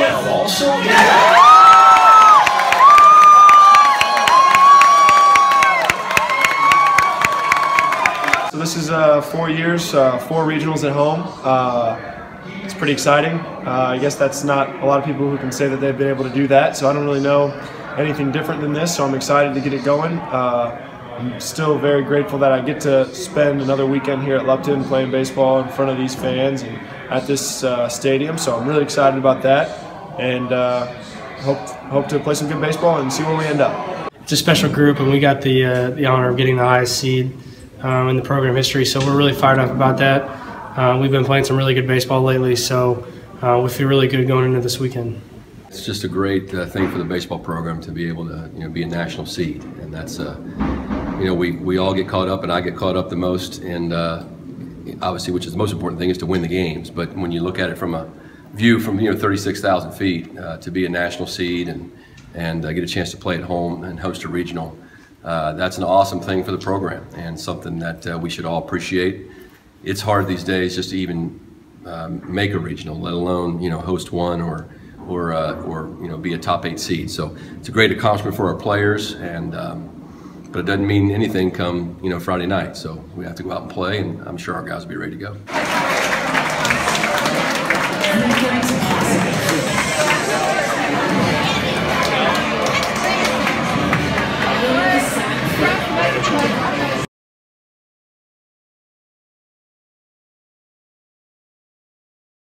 12 also. So this is uh, four years, uh, four regionals at home. Uh, it's pretty exciting. Uh, I guess that's not a lot of people who can say that they've been able to do that. So I don't really know anything different than this. So I'm excited to get it going. Uh, I'm still very grateful that I get to spend another weekend here at Lupton playing baseball in front of these fans and at this uh, stadium. So I'm really excited about that, and hope hope to play some good baseball and see where we end up. It's a special group, and we got the the honor of getting the highest seed um, in the program history. So we're really fired up about that. Uh, we've been playing some really good baseball lately, so uh, we feel really good going into this weekend. It's just a great uh, thing for the baseball program to be able to you know, be a national seed, and that's uh, you know we, we all get caught up, and I get caught up the most, and uh, obviously, which is the most important thing, is to win the games. But when you look at it from a view from you know 36,000 feet, uh, to be a national seed and and get a chance to play at home and host a regional uh, that's an awesome thing for the program and something that uh, we should all appreciate. It's hard these days just to even um, make a regional, let alone you know host one or or uh, or you know be a top eight seed. So it's a great accomplishment for our players, and um, but it doesn't mean anything come you know Friday night. So we have to go out and play, and I'm sure our guys will be ready to go.